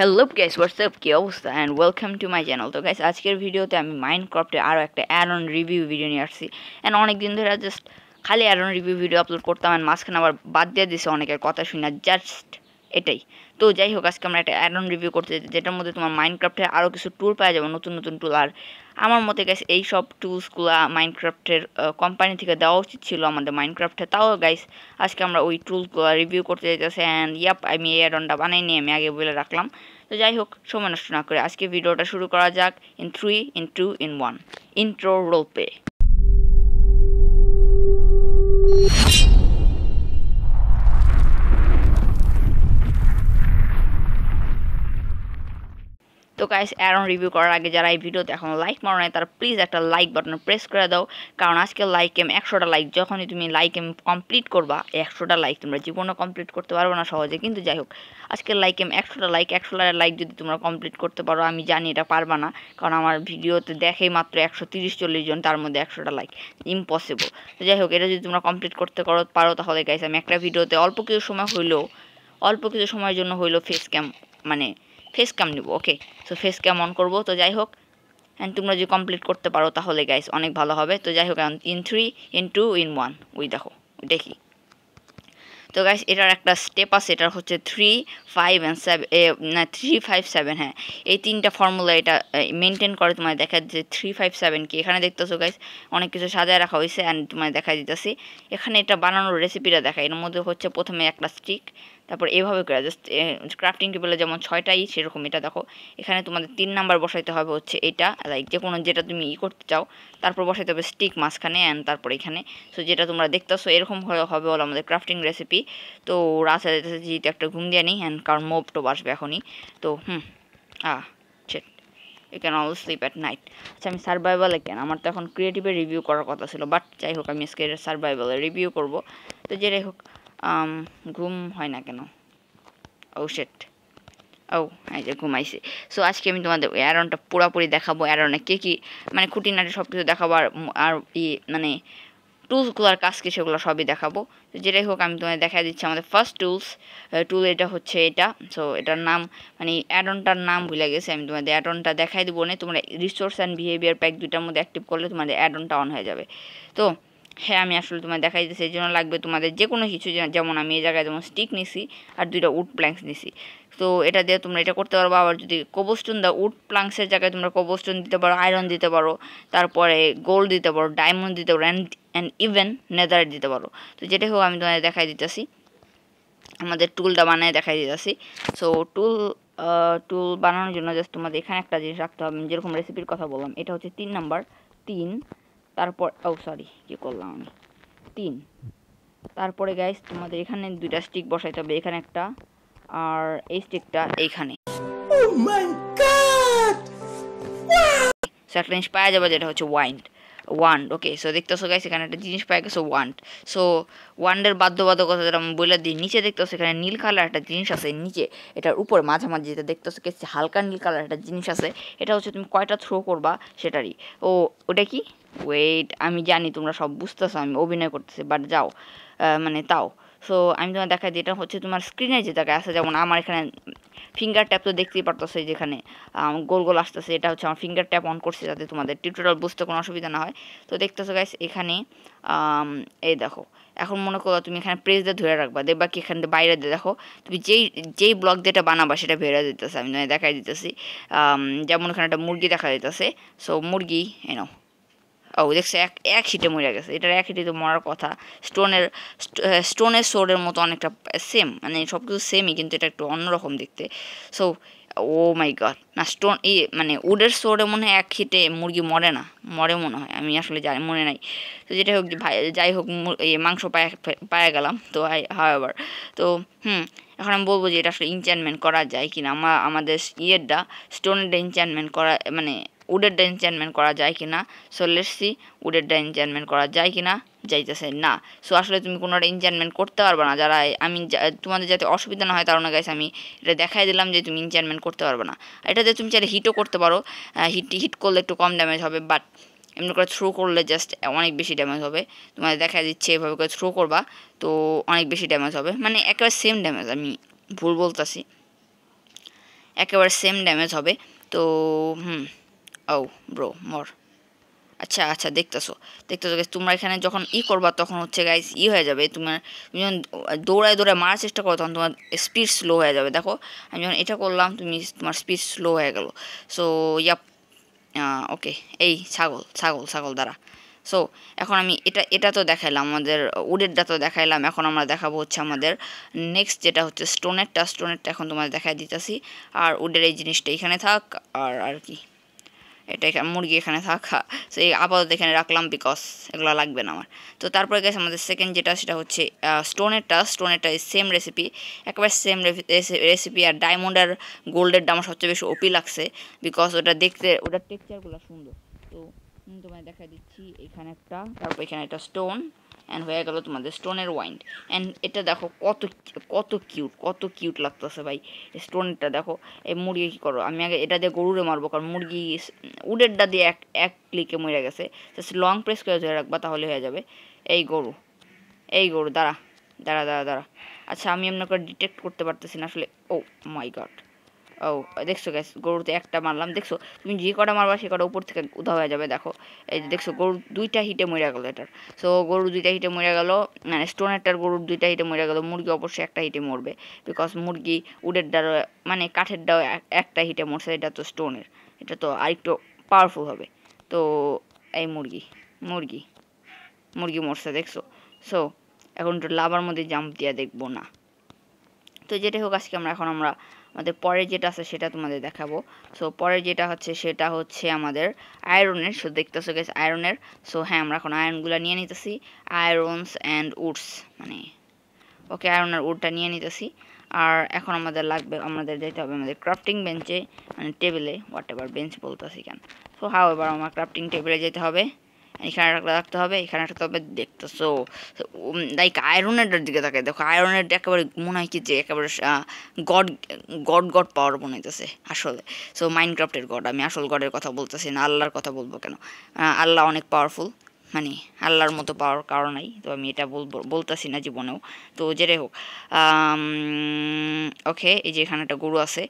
Hello guys what's up কি অবস্থা and welcome to my channel তো গাইস আজকের ভিডিওতে আমি মাইন্ড ক্রপ্টে আরও একটা অ্যারন রিভিউ ভিডিও নিয়ে আসছি। অ্যান্ড অনেক দিন ধরে জাস্ট খালি অ্যারন রিভিউ ভিডিও আপলোড করতাম অ্যান্ড মাঝখানে আবার বাদ দিয়ে দিছে অনেকের কথা শুনে জাস্ট এটাই। তো যাই হোক আজকে আমরা একটা অ্যাড অন রিভিউ করতে যেটার মধ্যে তোমার মাইনক্রাফটে আরও কিছু টুল পাওয়া যাবে, নতুন নতুন টুল আর আমার মতে গাইস এই সব টুলসগুলো মাইনক্রাফটের কোম্পানি থেকে দেওয়া উচিত ছিল আমাদের মাইনক্রাফটে তাও গাইস আজকে আমরা ওই টুলসগুলো রিভিউ করতে যেতেছি অ্যান্ড ইয়াপ আমি এই অ্যাডনটা বানাই নিয়ে আমি আগে বলে রাখলাম। তো যাই হোক সময় নষ্ট না করে আজকে ভিডিওটা শুরু করা যাক in three in two in one intro roll pay তো গাইস অ্যারন রিভিউ করার আগে যারা এই ভিডিওতে এখন লাইক মারো নাই, তারা প্লিজ একটা লাইক বাটন প্রেস করে দাও। কারণ আজকে লাইক এম একশোটা লাইক যখনই তুমি লাইক এম কমপ্লিট করবা একশোটা লাইক তোমরা জীবনে কমপ্লিট করতে পারবে না সহজে। কিন্তু যাই হোক, আজকে লাইক এম একশোটা লাইক একশোটা লাইক যদি তোমরা কমপ্লিট করতে পারো, আমি জানি এটা পারবা না। কারণ আমার ভিডিওতে দেখেই মাত্র একশো তিরিশ চল্লিশ জন, তার মধ্যে একশোটা লাইক ইম্পসিবল তো যাই হোক, এটা যদি তোমরা কমপ্লিট করতে করো, পারো তাহলে গাইস আমি একটা ভিডিওতে অল্প কিছু সময় হইলেও, অল্প কিছু সময়ের জন্য হইল ফেস ক্যাম মানে ফেস ক্যাম নিব okay so face cam on করব, তো যাই হোক। অ্যান্ড তোমরা যদি কমপ্লিট করতে পারো তাহলে গাইস অনেক ভালো হবে। তো যাই হোক in three in two in one ওই দেখো দেখি। তো গাইস এটার একটা স্টেপ আছে, এটার হচ্ছে থ্রি ফাইভ অ্যান্ড সেভেন না থ্রি ফাইভ সেভেন হ্যাঁ। এই তিনটা ফর্মুলা এটা মেনটেন করে তোমার দেখা যাচ্ছে থ্রি ফাইভ সেভেন কি। এখানে দেখতেছো গাইস অনেক কিছু সাজায় রাখা হয়েছে অ্যান্ড তোমার দেখা দিতেছি। এখানে এটা বানানোর রেসিপিটা দেখা এর মধ্যে হচ্ছে প্রথমে একটা স্টিক তারপর এভাবে করে জাস্ট ক্রাফটিং টেবিলে যেমন ছয়টাই, সেরকম এটা দেখো। এখানে তোমাদের তিন নাম্বার বসাইতে হবে হচ্ছে এটা লাইক যে কোনো যেটা তুমি ই করতে চাও, তারপর বসাইতে হবে স্টিক মাঝখানে অ্যান্ড তারপর এখানে। সো যেটা তোমরা দেখতেছো, এরকম হবে হলো আমাদের ক্রাফটিং রেসিপি তো রাস্তা যেতেছে যেহেতু একটা ঘুম দিয়ে নিই অ্যান্ড কারণ মোব টোপ আসবে এখনই। তো, hmm a chat you can all sleep at night আচ্ছা আমি সার্ভাইভালে কেন? আমার তো এখন ক্রিয়েটিভের রিভিউ করার কথা ছিল বাট যাই হোক, আমি আজকে সার্ভাইভালে রিভিউ করব। তো যেটাই হোক ঘুম হয় না কেন? ও সেট ও, এই যে ঘুমাইছে। সো আজকে আমি তোমাদের অ্যারনটা পুরোপুরি দেখাবো। অ্যারনে কে কী মানে খুঁটিনাটি সব কিছু দেখাবো আর আর ই মানে টুলসগুলোর কাজ কি সেগুলো সবই দেখাবো। তো যেটাই হোক, আমি তোমাদের দেখা দিচ্ছি আমাদের ফার্স্ট টুলস টুল এটা হচ্ছে এটা। সো এটার নাম মানে অ্যাডনটার নাম ভুলে গেছে আমি তোমাদের। অ্যাডনটা দেখাই দেবো না তোমরা রিসোর্স অ্যান্ড বিহেভিয়ার প্যাক দুইটার মধ্যে অ্যাক্টিভ করলে তোমাদের অ্যাডনটা অন হয়ে যাবে। তো হ্যাঁ আমি আসলে তোমার দেখাই দিতেছি এই জন্য লাগবে তোমাদের যে কোনো কিছু যেমন আমি এই জায়গায় যেমন স্টিক নিছি আর দুইটা উড প্ল্যাঙ্কস নিছি। তো এটা দিয়ে তোমরা এটা করতে পারো আবার যদি কোবস্টোন দাও উড প্লাঙ্কসের জায়গায় তোমরা কোবস্টোন দিতে পারো আয়রন দিতে পারো, তারপরে গোল্ড দিতে পারো ডায়মন্ড দিতে পারো অ্যান্ড অ্যান্ড ইভেন নেদার দিতে পারো। তো যেটাই হোক, আমি তোমাদের দেখাই দিতেছি। আমাদের টুলটা বানিয়ে দেখাই দিতেছি। সো টুল টুল বানানোর জন্য জাস্ট তোমাদের এখানে একটা জিনিস রাখতে হবে। যেরকম রেসিপির কথা বললাম, এটা হচ্ছে তিন নাম্বার তিন তারপর ও সরি কী করলাম আমি? তিন। তারপরে গাইস তোমাদের এখানে দুইটা স্টিক বসাইতে হবে। এখানে একটা আর এই স্টিকটা এইখানে। একটা জিনিস পাওয়া যাবে যেটা হচ্ছে ওয়াইন্ড ওয়ান্ড ওকে সো দেখতেছো গাইস এখানে একটা জিনিস পাই গেছো ওয়ান্ড সো ওয়ান্ডের বাধ্যবাধকতা যেটা আমি বলে দিই, নিচে দেখতেছো এখানে নীল কালার একটা জিনিস আছে, নিচে, এটার উপর মাঝামাঝি যেটা দেখতেছো গেছে হালকা নীল কালার একটা জিনিস আছে, এটা হচ্ছে তুমি কয়টা থ্রো করবা সেটারই, ও, ওটা কি? ওয়েট আমি জানি তোমরা সব বুঝতেছো, আমি অভিনয় করতেছি বাট যাও মানে তাও সো আমি তোমার দেখা দিই, এটা হচ্ছে তোমার স্ক্রিনে যে জায়গায় আছে, যেমন আমার এখানে ফিঙ্গার ট্যাপ তো দেখতেই পারতেছে যেখানে গোল গোল আসতেছে, এটা হচ্ছে আমার ফিঙ্গার ট্যাপ অন করছে যাতে তোমাদের টিউটোরিয়াল বুঝতে কোনো অসুবিধা না হয়। তো দেখতেছো গাইস এখানে এই দেখো, এখন মনে করো তুমি এখানে প্রেস দিয়ে ধরে রাখবা, দেখবা কি এখান থেকে বাইরে দিয়ে দেখো, তুমি যেই যেই ব্লক যেটা বানাবা সেটা বেড়ে দিতেছে, আমি দেখাই দিতেছি। যেমন এখানে একটা মুরগি দেখা দিতেছে সো মুরগি এনো ও, দেখছে এক এক হিটে মরে গেছে। এটার এক হিটে তো মরার কথা। স্টোনের স্টোনের সোরের মতো অনেকটা সেম মানে সব কিছু সেমই কিন্তু এটা একটু অন্যরকম দেখতে। সো ও মাই গড না, স্টোন, এই মানে উডের সোরে মনে হয় এক হিটে মুরগি মরে না। মরে মনে হয়, আমি আসলে জানি, মনে নাই। তো যেটা হোক, ভাই, যাই হোক মাংস পায়ে পায়ে গেলাম। তো, আই হাওয়ার তো, হুম, এখন আমি বলব যে এটা আসলে ইনচ্যানমেন্ট করা যায় কিনা। আমার আমাদের ইয়েরটা স্টোনের ইনচ্যানমেন্ট করা মানে উডের এনচ্যানমেন্ট করা যায় কি না সো লেটস উডের এনচ্যানমেন্ট করা যায় কি না যাইতেছে, না। সো আসলে তুমি কোনো একটা এনচ্যানমেন্ট করতে পারবে না। যারা আমি তোমাদের যাতে অসুবিধা না হয়, তার গাইছে আমি এটা দেখাই দিলাম যে তুমি এনচ্যানমেন্ট করতে পারবে না। এটাতে তুমি চাইলে হিটও করতে পারো। হিট হিট করলে একটু কম ড্যামেজ হবে বাট এমনি করে থ্রো করলে জাস্ট অনেক বেশি ড্যামেজ হবে। তোমাদের দেখা দিচ্ছে, এভাবে করে থ্রো করবা, তো অনেক বেশি ড্যামেজ হবে। মানে একেবারে সেম ড্যামেজ আমি ভুল বলতেছি। একেবারে সেম ড্যামেজ হবে। তো, হুম। ও ব্রো মর। আচ্ছা আচ্ছা দেখতেছো। দেখতেছো তোমরা এখানে যখন ই করবা, তখন হচ্ছে গাইস ই হয়ে যাবে। তোমার তুমি যখন দৌড়ায় দৌড়ায় মারার চেষ্টা করো, তখন তোমার স্পিড স্লো হয়ে যাবে। দেখো, আমি যখন এটা করলাম, তুমি তোমার স্পিড স্লো হয়ে গেল। সো ইয়াপ ওকে এই ছাগল ছাগল ছাগল দ্বারা সো এখন আমি এটা এটা তো দেখাইলাম, আমাদের উডেরটা তো দেখাইলাম। এখন আমরা দেখাবো হচ্ছে আমাদের নেক্সট যেটা হচ্ছে স্টোনেরটা স্টোনেরটা এখন তোমাদের দেখাই দিতেছি। আর উডের এই জিনিসটা এখানে থাক, আর আর কি। এটা এখানে মুরগি এখানে থাকা। সো এই আপাতত এখানে রাখলাম বিকজ এগুলো লাগবে না আমার। তো তারপরে গেছে আমাদের সেকেন্ড যেটা, সেটা হচ্ছে স্টোনেরটা স্টোনেরটা সেম রেসিপি একবার সেম রেসিপি আর ডায়মন্ড আর গোল্ডের আমার সবচেয়ে বেশি ওপি লাগছে বিকজ ওটা দেখতে, ওটার টেক্সচারগুলো সুন্দর। তো তোমায় দেখা দিচ্ছি এখানে একটা। তারপর এখানে একটা স্টোন অ্যান্ড হয়ে গেল তোমাদের স্টোনের ওয়াইন্ড অ্যান্ড এটা দেখো কত কত কিউট কত কিউট লাগতেছে ভাই। স্টোনটা দেখো, এই মুরগি কী করো? আমি আগে এটা দিয়ে গরুরে মারবো, কারণ মুরগি উডেরটা দিয়ে এক এক ক্লিকে মরে গেছে। লং প্রেস করে ধরে রাখবা, তাহলে হয়ে যাবে। এই গরু এই গরু, দাঁড়া দাঁড়া দাঁড়া দাঁড়া। আচ্ছা আমি করে ডিটেক্ট করতে পারতেছি না আসলে। ও মাই গড ও, দেখছ গ্যাস গরুতে একটা মারলাম, দেখছ? তুমি যে কটা মারবা সে কটা উপর থেকে উধা হয়ে যাবে, দেখো। এই যে দেখছ গরু দুইটা হিটে মরে গেলো এটার। সো গরু দুইটা হিটে মরে গেল মানে স্টোনেরটার গরুর দুইটা হিটে মরে গেল, মুরগি অবশ্যই একটা হিটে মরবে। বিকজ মুরগি উডের ডার মানে কাঠের ডাও একটা হিটে মরছে, এটা তো স্টোনের এটা তো আরেকটু পাওয়ারফুল হবে। তো, এই মুরগি মুরগি মুরগি মরছে, দেখছ? সো এখন একটু লাভার মধ্যে জাম্প দিয়ে দেখব না। তো যেটাই হোক, আজকে আমরা, এখন আমরা আমাদের পরে যেটা আছে সেটা তোমাদের দেখাবো। সো পরে যেটা হচ্ছে সেটা হচ্ছে আমাদের আয়রনের সো দেখতেছো গেছে আয়রনের সো হ্যাঁ আমরা এখন আয়রনগুলো নিয়ে নিতেছি। আয়রনস অ্যান্ড উডস মানে ওকে আয়রনের উডটা নিয়ে নিতেছি। আর এখন আমাদের লাগবে, আমাদের যেতে হবে আমাদের ক্রাফটিং বেঞ্চে মানে টেবিলে হোয়াট এভার বেঞ্চ বলতেছি কেন। সো হাও এবার আমার ক্রাফটিং টেবিলে যেতে হবে? এখানে একটা রাখতে হবে, এখানে একটা হবে দেখতেছো লাইক আয়রনের দিকে তাকে দেখো আয়রনের একেবারে মনে হয় কি যে একেবারে গড গড গড পাওয়ার বানাইতেছে আসলে। সো মাইনক্রাফ্টের গড আমি আসল গডের কথা বলতেছি না, আল্লাহর কথা বলব কেন? আল্লাহ অনেক পাওয়ারফুল মানে আল্লাহর মতো পাওয়ার কারণ নাই তো আমি এটা বলব, বলতেছি না জীবনেও। তো যেটাই হোক ওকে, এই যে এখানে একটা গরু আছে,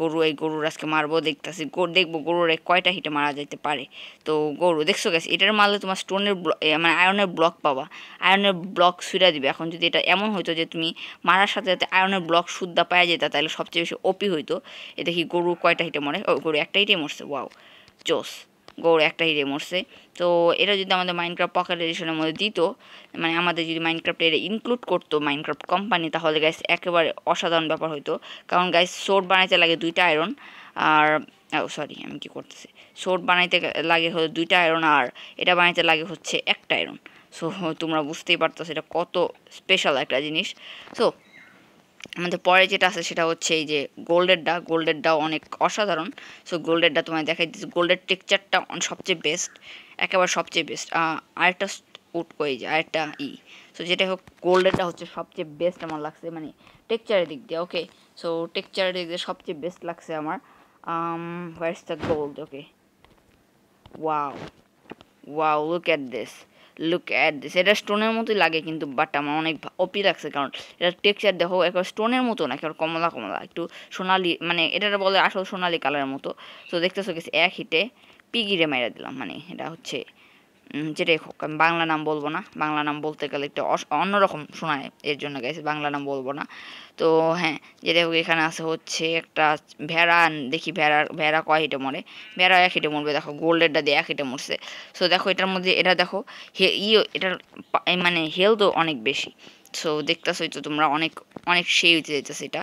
গরু, এই গরুর আজকে মারবো, দেখতেছি দেখব গরুর কয়টা হিটে মারা যেতে পারে। তো গরু, দেখছ গেছে এটার মারলে তোমার স্টোনের মানে আয়রনের ব্লক পাবা। আয়রনের ব্লক সুইরা দিবে। এখন যদি এটা এমন হইতো যে তুমি মারার সাথে সাথে আয়রনের ব্লক শুদ্ধা পাওয়া যেত তাহলে সবচেয়ে বেশি ওপি হইতো। এ দেখি গরু কয়টা হিটে মরে? ও, গরু একটা হিটে মরছে ওয়াও জোস। গৌড় একটা হিরে মরছে। তো এটা যদি আমাদের মাইনক্রাফ্ট পকেট এডিশনের মধ্যে দিত মানে আমাদের যদি মাইনক্রাফ্ট এটা ইনক্লুড করতো মাইনক্রাফ্ট কোম্পানি তাহলে গাইস একেবারে অসাধারণ ব্যাপার হইতো। কারণ গাইস সোট বানাইতে লাগে দুইটা আয়রন আর সরি আমি কি করতেছি? সোট বানাইতে লাগে হলো দুইটা আয়রন আর এটা বানাইতে লাগে হচ্ছে একটা আয়রন সো তোমরা বুঝতেই পারতো সেটা কত স্পেশাল একটা জিনিস। সো আমাদের পরে যেটা আছে সেটা হচ্ছে এই যে গোল্ডেরটা গোল্ডেরটাও অনেক অসাধারণ। সো গোল্ডেরটা তোমায় দেখাই দিচ্ছি। গোল্ডের টেক্সচারটা সবচেয়ে বেস্ট একেবারে সবচেয়ে বেস্ট আরেকটা উট কই যে, আরেকটা ই। সো যেটা হোক গোল্ডেরটা হচ্ছে সবচেয়ে বেস্ট আমার লাগছে মানে টেক্সচারের দিক দিয়ে ওকে সো টেক্সচারের দিক দিয়ে সবচেয়ে বেস্ট লাগছে আমার। What's the gold okay wow wow look at this look at this এটা স্টোনের মতোই লাগে কিন্তু বাট আমার অনেক অপি লাগছে কারণ এটা টেক্সচার দেখো, একবার স্টোনের মতো না, একবার কমলা কমলা, একটু সোনালি মানে এটা বলে আসল সোনালি কালারের মতো। তো দেখতেছো গেছে এক হিটে পিগিরে মেরে দিলাম মানে এটা হচ্ছে যেটাই হোক আমি বাংলা নাম বলব না। বাংলা নাম বলতে গেলে একটু অন্যরকম শোনায় এর জন্য গেছে বাংলা নাম বলব না। তো হ্যাঁ যেটাই হোক এখানে আছে হচ্ছে একটা ভেড়া, দেখি ভেড়া ভেড়া কয় হিটে মরে? ভেড়া এক হিটে মরবে, দেখো গোল্ডেরটা দিয়ে এক হিটে মরছে। সো দেখো, এটার মধ্যে, এটা দেখো, হে, ইও, এটার মানে হেলথও অনেক বেশি। সো দেখতেছোই তো তোমরা অনেক অনেক সেই হইতে যেতেছে এটা।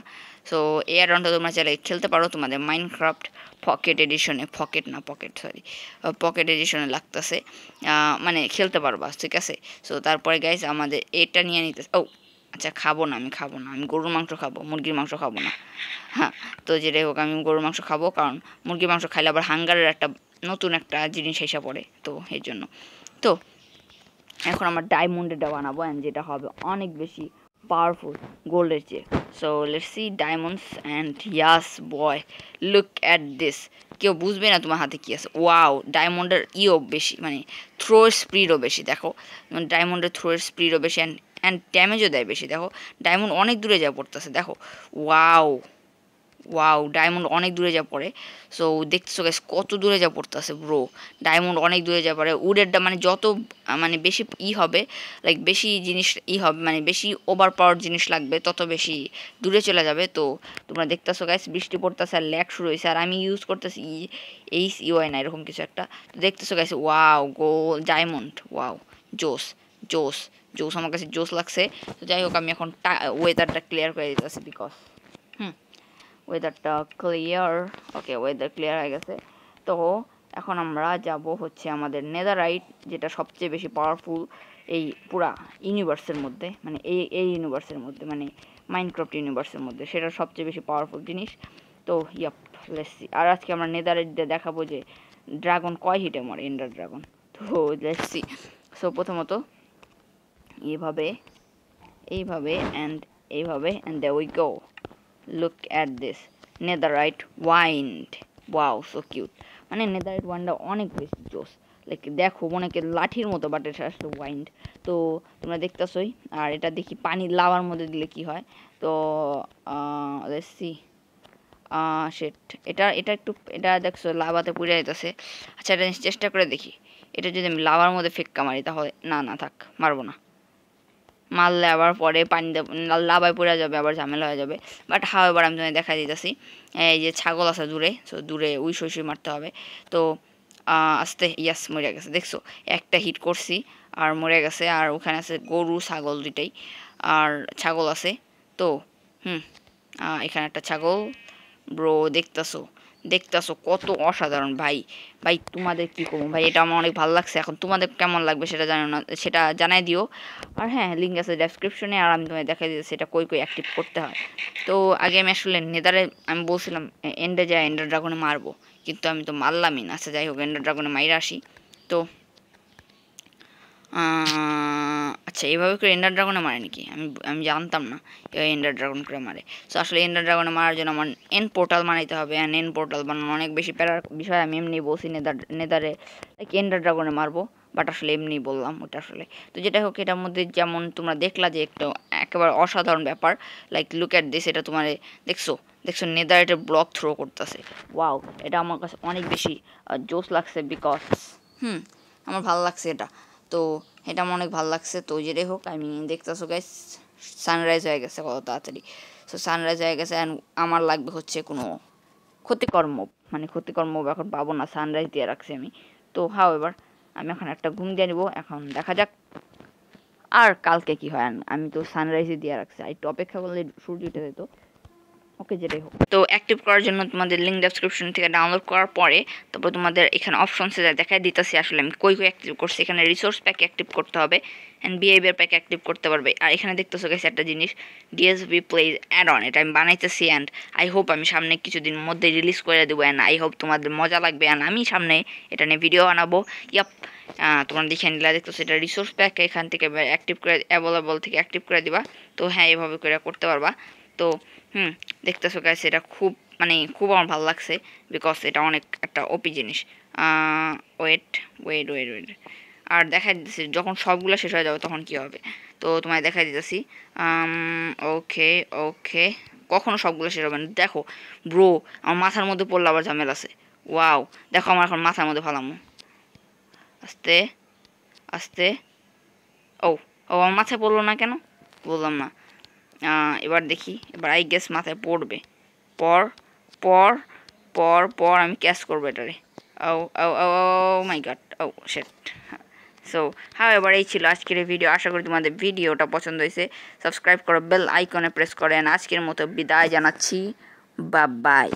সো এই অ্যাডনটা তোমরা চাইলে খেলতে পারো তোমাদের মাইনক্রাফ্ট পকেট এডিশনে পকেট না পকেট সরি পকেট এডিশনে লাগতেছে। মানে খেলতে পারবা, ঠিক আছে? সো তারপরে গাইজ আমাদের এটা নিয়ে নিতে ও আচ্ছা খাব না, আমি খাব না, আমি গরুর মাংস খাব, মুরগির মাংস খাব না। হ্যাঁ তো যেটাই হোক, আমি গরুর মাংস খাব, কারণ মুরগির মাংস খাইলে আবার হাঙ্গারের একটা নতুন একটা জিনিস এসে পড়ে, তো এর জন্য। তো, এখন আমার ডায়মন্ডেরটা বানাবো অ্যান্ড যেটা হবে অনেক বেশি পাওয়ারফুল গোল্ডের চেয়ে so let's see diamonds and yes boy look at this কেউ বুঝবে না তোমার হাতে কী আছে। ওয়াও ডায়মন্ডের ইও বেশি মানে থ্রোর স্পিডও বেশি, দেখো। ডায়মন্ডের থ্রোয়ের স্পিডও বেশি অ্যান্ড অ্যান্ড ড্যামেজও দেয় বেশি, দেখো। ডায়মন্ড অনেক দূরে যা পড়তেছে, দেখো। ওয়াও ওয়াও ডায়মন্ড অনেক দূরে যা পড়ে। সো দেখতেছো গাইস কত দূরে যা পড়তেছে ব্রো ডায়মন্ড অনেক দূরে যা পড়ে। উডেরটা মানে যত মানে বেশি ই হবে লাইক বেশি জিনিস ই হবে মানে বেশি ওভার পাওয়ার জিনিস লাগবে, তত বেশি দূরে চলে যাবে। তো, তোমরা দেখতেছো গাইস বৃষ্টি পড়তেছে আর ল্যাক শুরু হয়েছে। আর আমি ইউজ করতেছি ই এইচ ইউআই না এরকম কিছু একটা। তো দেখতেছো গাইস ওয়াও গোল ডায়মন্ড ওয়াও জোস জোস জোস। আমার কাছে জোস লাগছে। তো যাই হোক, আমি এখন ওয়েদারটা ক্লিয়ার করে দিতেছি বিকজ হুম। ওয়েদারটা ক্লিয়ার ওকে ওয়েদার ক্লিয়ার হয়ে গেছে তো এখন আমরা যাব হচ্ছে আমাদের নেদারাইট যেটা সবচেয়ে বেশি পাওয়ারফুল এই পুরা ইউনিভার্সের মধ্যে মানে এই এই ইউনিভার্সের মধ্যে মানে মাইনক্রাফট ইউনিভার্সের মধ্যে, সেটা সবচেয়ে বেশি পাওয়ারফুল জিনিস। তো ইয়াপ লেসি আর আজকে আমরা নেদারাইট দিয়ে দেখাবো যে ড্রাগন কয় হিটে মরে এন্ডার ড্রাগন তো লেসি সো প্রথমত এইভাবে এইভাবে অ্যান্ড এইভাবে and they we go look at this netherite wind wow so cute মানে নেদারাইট ওয়াইন্ডটা অনেক বেশি জোস লাইক দেখো, অনেকে লাঠির মতো বাট এটা আসলে ওয়াইন্ড তো তোমরা দেখতেছই। আর এটা দেখি পানি লাভার মধ্যে দিলে কি হয়? তো সি সেট এটা এটা একটু, এটা দেখছ, লাভাতে পুড়ে যাইতেছে। আচ্ছা এটা চেষ্টা করে দেখি। এটা যদি আমি লাভার মধ্যে ফেক্কা মারি, তাহলে না না, থাক, মারবো না। মারলে আবার পরে পানি লাভায় পড়ে যাবে, আবার ঝামেলা হয়ে যাবে। বাট হাও এবার আমি তোমায় দেখা দিতেছি। এই যে ছাগল আছে দূরে সো দূরে উই সই মারতে হবে। তো আস্তে ইয়াস মরে গেছে, দেখছ? একটা হিট করছি, আর মরে গেছে, আর ওখানে আছে গরু, ছাগল দুইটাই। আর ছাগল আছে, তো, হুম এখানে একটা ছাগল। ব্রো দেখতাছো? দেখতাছো কত অসাধারণ। ভাই ভাই, তোমাদের কী করব? ভাই, এটা আমার অনেক ভালো লাগছে। এখন তোমাদের কেমন লাগবে সেটা জানো না, সেটা জানাই দিও। আর হ্যাঁ লিঙ্ক আছে ডেসক্রিপশনে আর আমি তোমায় দেখাই দিয়েছি সেটা কই কই অ্যাক্টিভ করতে হয়। তো আগে আমি আসলে নেদারে, আমি বলছিলাম এন্ডে যায় এন্ডার ড্রাগনে মারবো। কিন্তু আমি তো মারলামই না আচ্ছা যাই হোক এন্ডার ড্রাগনে মাইরা আসি। তো আচ্ছা এইভাবে করে এন্ডার ড্রাগনে মারে নাকি আমি আমি জানতাম না এভাবে এন্ডার ড্রাগন করে মারে। সো আসলে এন্ডার ড্রাগনে মারার জন্য আমার এন পোর্টাল বানাইতে হবে অ্যান্ড এন পোর্টাল বানানো অনেক বেশি প্যারার বিষয়। আমি এমনি বলছি নেদার নেদারে লাইক এন্ডার ড্রাগনে মারবো বাট আসলে এমনি বললাম ওটা আসলে। তো যেটা হোক, এটার মধ্যে যেমন তোমরা দেখলা যে একটা একেবারে অসাধারণ ব্যাপার লাইক লুক অ্যাট দিস এটা তোমার দেখছ? দেখছ নেদার এটা ব্লক থ্রো করতেছে। ওয়াও এটা আমার কাছে অনেক বেশি জোস লাগছে বিকজ হুম, আমার ভালো লাগছে এটা। তো এটা আমার অনেক ভালো লাগছে। তো যেটাই হোক, আমি দেখতেছো গাইস সানরাইজ হয়ে গেছে কত তাড়াতাড়ি। সো সানরাইজ হয়ে গেছে অ্যান্ড আমার লাগবে হচ্ছে কোনো ক্ষতিকর্ম মানে ক্ষতিকর্ম এখন পাবো না সানরাইজ দিয়ে রাখছি আমি। তো হাও এবার আমি এখন একটা ঘুম দিয়ে নিবো, এখন দেখা যাক আর কালকে কি হয়। আমি তো সানরাইজে দিয়ে রাখছি। আর একটু অপেক্ষা করলে সূর্য উঠে যেত। ওকে যেটাই হোক। তো অ্যাক্টিভ করার জন্য তোমাদের লিঙ্ক ডেসক্রিপশন থেকে ডাউনলোড করার পরে তারপর তোমাদের এখানে অপশনসে যা দেখাই দিতেছি, আসলে আমি কই কই অ্যাক্টিভ করছি। এখানে রিসোর্স প্যাক অ্যাক্টিভ করতে হবে অ্যান্ড বিহেভিয়ার প্যাক অ্যাক্টিভ করতে পারবে। আর এখানে দেখতেছো গেছে একটা জিনিস ডিএসবি প্লেজ অ্যাড অন এটা আমি বানাইতেছি অ্যান্ড আই হোপ আমি সামনে কিছুদিন মধ্যে রিলিজ করে দেবো অ্যান্ড আই হোপ তোমাদের মজা লাগবে অ্যান্ড আমি সামনে এটা নিয়ে ভিডিও বানাবো। ইয়াপ তোমরা দেখে নিলে দেখতো সেটা রিসোর্স প্যাক এখান থেকে অ্যাক্টিভ করে অ্যাভেলেবল থেকে অ্যাক্টিভ করে দিবা। তো হ্যাঁ এভাবে করে করতে পারবা। তো, হুম, দেখতেছো গাইস এটা খুব মানে খুব আমার ভালো লাগছে বিকজ এটা অনেক একটা ওপি জিনিস। ওয়েট ওয়েট ওয়েট ওয়েট আর দেখাই দিতেছি, যখন সবগুলো শেষ হয়ে যাবে তখন কি হবে? তো তোমায় দেখাই দিতেছি। ওকে ওকে কখনো সবগুলো শেষ হবে না। দেখো ব্রো আমার মাথার মধ্যে পড়লে আবার ঝামেলা আছে। ওয়াও দেখো আমার এখন মাথার মধ্যে ফালামো। আস্তে আস্তে। ও ও আমার মাথায় পড়ল না কেন? বললাম না। এবার দেখি, এবার আই গেস মাথায় পড়বে। পর পর পর পর আমি ক্যাচ করব এটারে। Oh oh oh my god oh set so হ্যাঁ এবার এই ছিল আজকের এই ভিডিও আশা করি তোমাদের ভিডিওটা পছন্দ হয়েছে। সাবস্ক্রাইব করো বেল আইকনে প্রেস করেন আজকের মতো বিদায় জানাচ্ছি। বা বাই